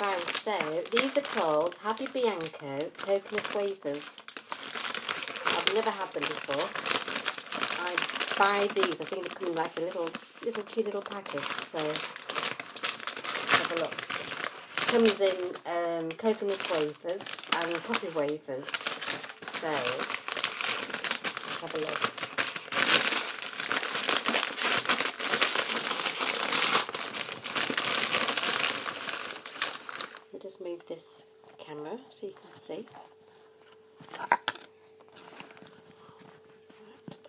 So these are called Happy Bianco coconut wafers. I've never had them before. I buy these. I think they come in like a little, little cute little package. So have a look. Comes in um, coconut wafers and coffee wafers. So have a look. This camera so you can see. Right,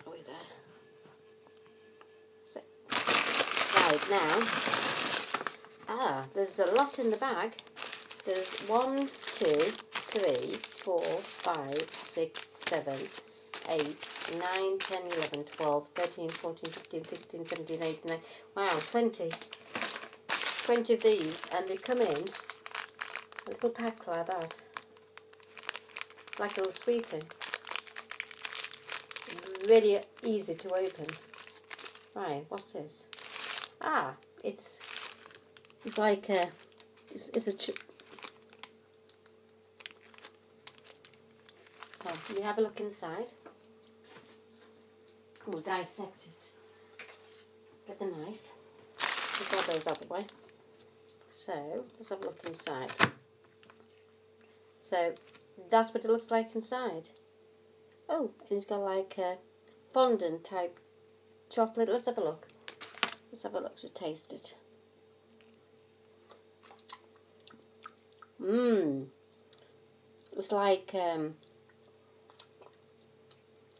are we there? So, right now, ah, there's a lot in the bag. There's one, two, three, four, five, six, seven, eight, nine, ten, eleven, twelve, thirteen, fourteen, fifteen, sixteen, seventeen, eighteen, nine. Wow, 20. 20 of these, and they come in a little pack like that. Like a little sweetie. Really easy to open. Right, what's this? Ah, it's it's like a it's, it's a ch- oh, me have a look inside. We'll dissect it. Get the knife. Grab those of way. So let's have a look inside. So that's what it looks like inside. Oh, and it's got like a fondant type chocolate. Let's have a look. Let's have a look to taste it. Mmm. It's like um.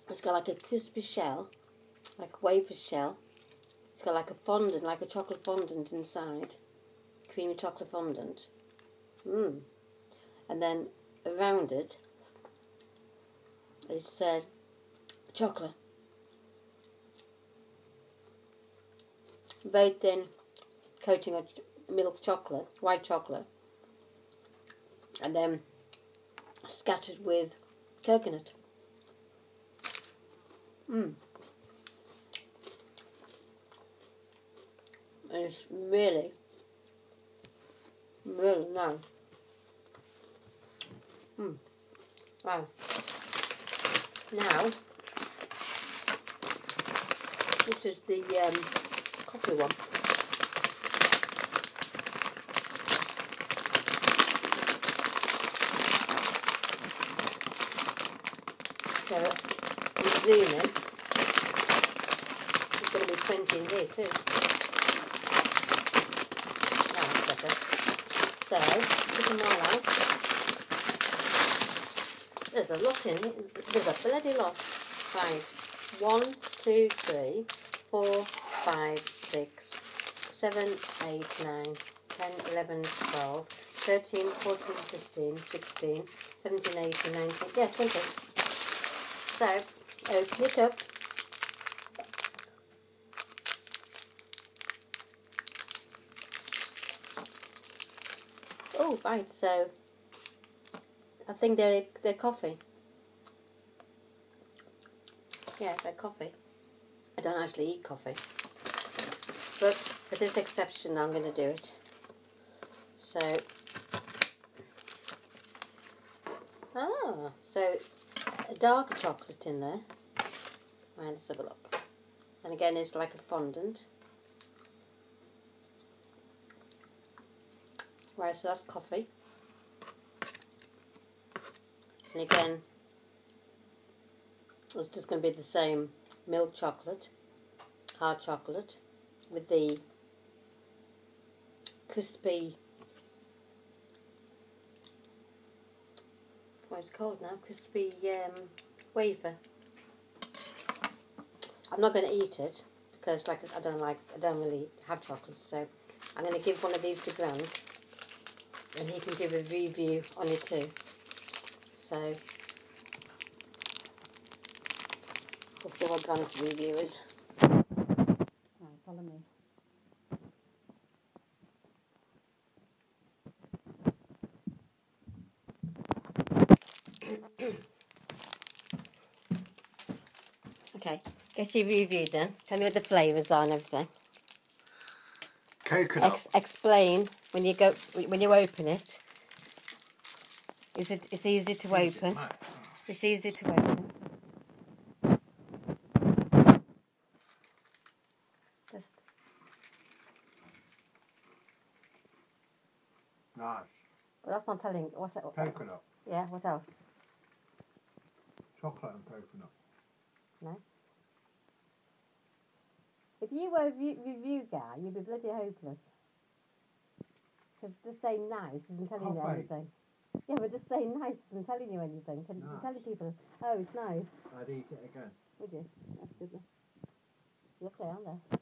It's got like a crispy shell, like a wafer shell. It's got like a fondant, like a chocolate fondant inside, creamy chocolate fondant. Mmm. And then around it it said chocolate. Very thin coating of milk chocolate, white chocolate, and then scattered with coconut. Mmm. It's really, really nice. Mm. Wow. Now, this is the um, coffee one. So, I'm zooming. There's going to be 20 in here too. That's better. So, put them all out. There's a lot in. There's a bloody lot. Right. One, two, three, four, five, six, seven, eight, nine, ten, eleven, twelve, thirteen, fourteen, fifteen, sixteen, seventeen, eighteen, nineteen. Yeah, 20. So, open it up. Oh, right, so I think they're, they're coffee. Yeah, they're coffee. I don't actually eat coffee. But for this exception, I'm going to do it. So, ah, so a dark chocolate in there. Right, let's have a look. And again, it's like a fondant. Right, so that's coffee. And again, it's just going to be the same milk chocolate, hard chocolate, with the crispy, what it's called now, crispy um, wafer. I'm not going to eat it because, like, I don't like, I don't really have chocolate, so I'm going to give one of these to Grant, and he can do a review on it too. So we'll see what Grant's review is. Right, follow me. okay, get your review done. Tell me what the flavours are and everything. Coconut. Ex- explain when you go when you open it. Is it? It's easy to open. It's easy to open. Just Nice. well, that's not telling. What's that? Coconut. Yeah. What else? Chocolate and coconut. If you were a review, guy, you'd be bloody hopeless. Because just saying nice isn't telling you anything. Yeah, but just saying nice isn't telling you anything. Can Nice. telling people, oh, it's nice. I'd eat it again. Would you? That's good. Lovely, aren't they?